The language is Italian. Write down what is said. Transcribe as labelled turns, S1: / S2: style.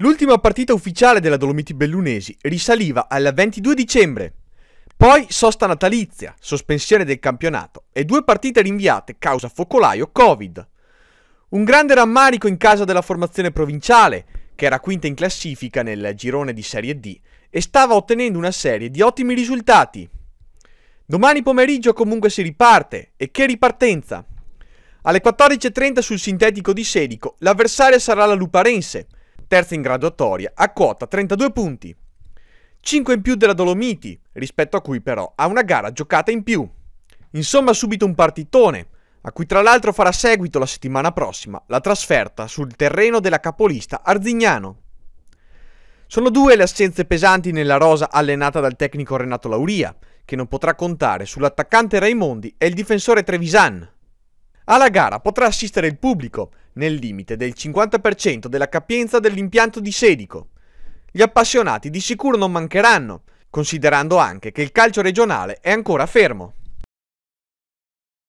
S1: L'ultima partita ufficiale della Dolomiti Bellunesi risaliva al 22 dicembre. Poi sosta natalizia, sospensione del campionato e due partite rinviate causa focolaio Covid. Un grande rammarico in casa della formazione provinciale, che era quinta in classifica nel girone di Serie D e stava ottenendo una serie di ottimi risultati. Domani pomeriggio comunque si riparte, e che ripartenza! Alle 14.30 sul sintetico di Sedico l'avversaria sarà la Luparense, terza in graduatoria, a quota 32 punti. 5 in più della Dolomiti, rispetto a cui però ha una gara giocata in più. Insomma subito un partitone, a cui tra l'altro farà seguito la settimana prossima la trasferta sul terreno della capolista Arzignano. Sono due le assenze pesanti nella rosa allenata dal tecnico Renato Lauria, che non potrà contare sull'attaccante Raimondi e il difensore Trevisan. Alla gara potrà assistere il pubblico, nel limite del 50% della capienza dell'impianto di Sedico. Gli appassionati di sicuro non mancheranno, considerando anche che il calcio regionale è ancora fermo.